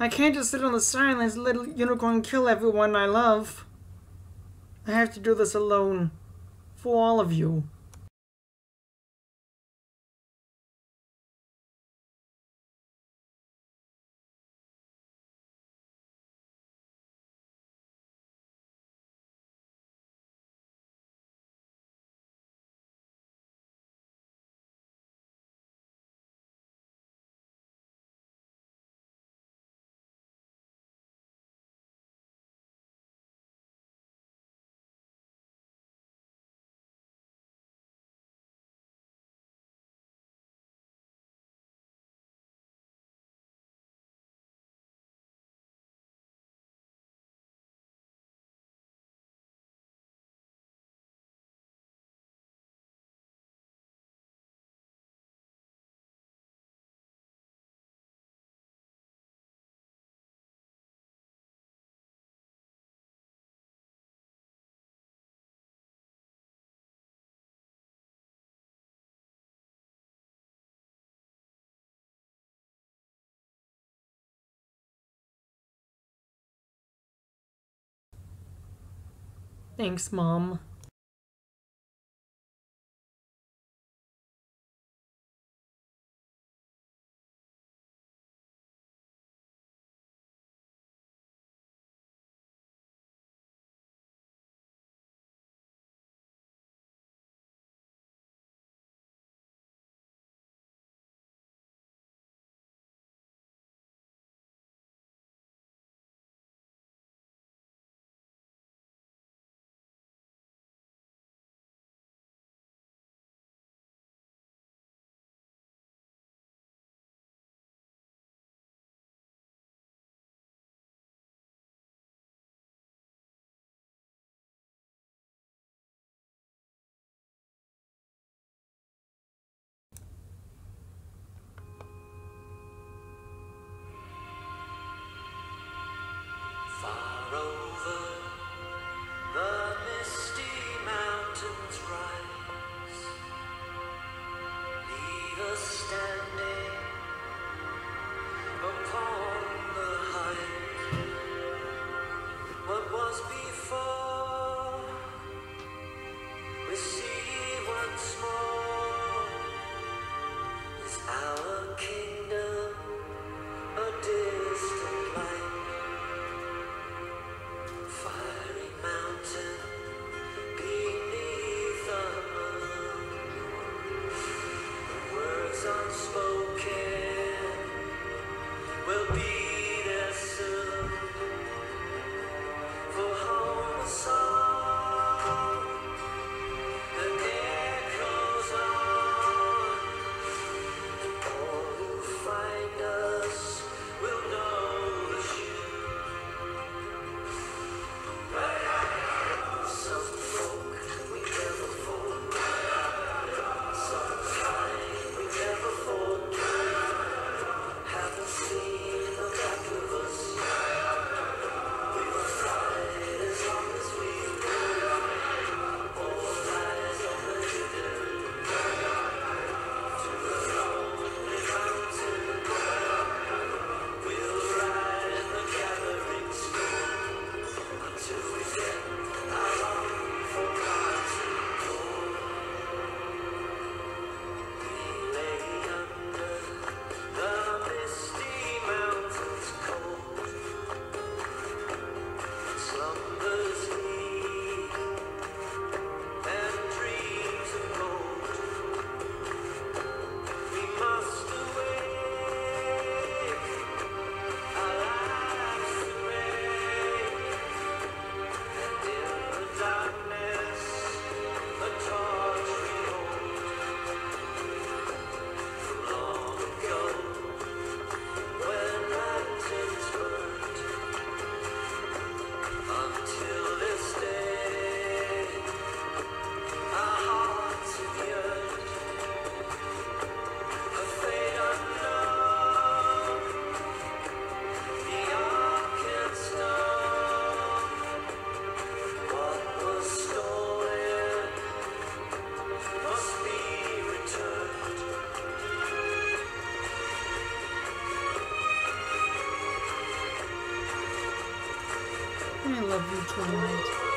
I can't just sit on the sidelines and let unicorn kill everyone I love. I have to do this alone. For all of you. Thanks, Mom. The I love you tonight.